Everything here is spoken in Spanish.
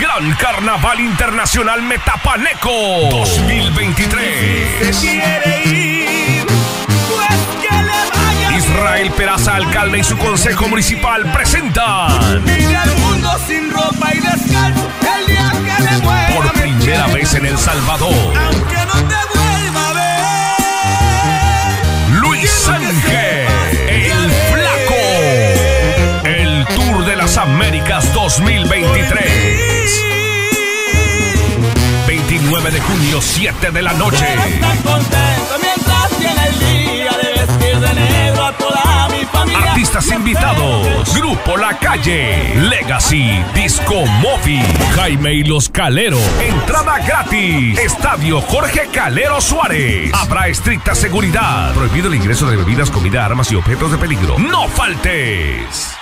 Gran Carnaval Internacional Metapaneco 2023. Se quiere ir, pues que le vaya Israel Peraza, alcalde y su consejo municipal presentan mundo sin ropa y descalzo el día que le muera. por me primera vez en El Salvador Aunque no te vuelva a ver. Luis Ángel, el Flaco. El Tour de las Américas 2023. 29 de junio, 7 de la noche. Artistas invitados, Grupo La Calle, Legacy, Disco Móvil, Jaime y los Caleros, entrada gratis, Estadio Jorge Calero Suárez. Habrá estricta seguridad, prohibido el ingreso de bebidas, comida, armas y objetos de peligro. No faltes.